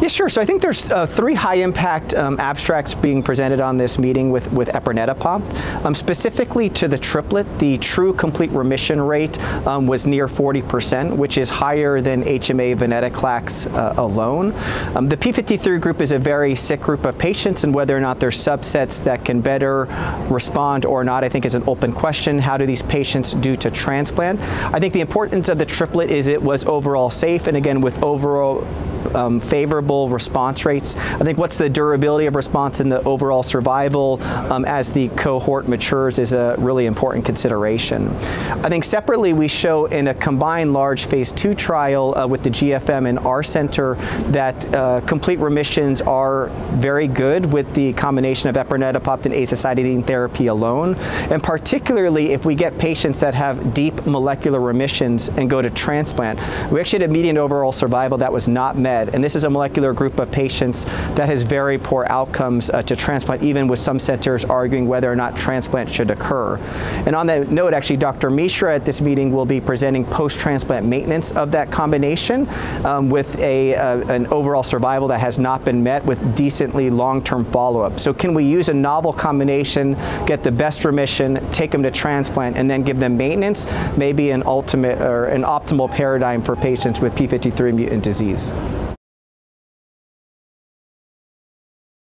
Yeah, sure. So I think there's uh, three high-impact um, abstracts being presented on this meeting with, with eprenetapopt. Um, specifically to the triplet, the true complete remission rate um, was near 40%, which is higher than HMA venetoclax uh, alone. Um, the P53 group is a very sick group of patients, and whether or not there's subsets that can better respond or not, I think is an open question. How do these patients do to transplant? I think the importance of the triplet is it was overall safe, and again, with overall um, favorable response rates. I think what's the durability of response and the overall survival um, as the cohort matures is a really important consideration. I think separately we show in a combined large phase two trial uh, with the GFM and our center that uh, complete remissions are very good with the combination of eprenetapopt and azacitidine therapy alone. And particularly if we get patients that have deep molecular remissions and go to transplant, we actually had a median overall survival that was not met and this is a molecular group of patients that has very poor outcomes uh, to transplant, even with some centers arguing whether or not transplant should occur. And on that note, actually, Dr. Mishra at this meeting will be presenting post-transplant maintenance of that combination um, with a, uh, an overall survival that has not been met with decently long-term follow-up. So can we use a novel combination, get the best remission, take them to transplant, and then give them maintenance? Maybe an ultimate or an optimal paradigm for patients with P53 mutant disease.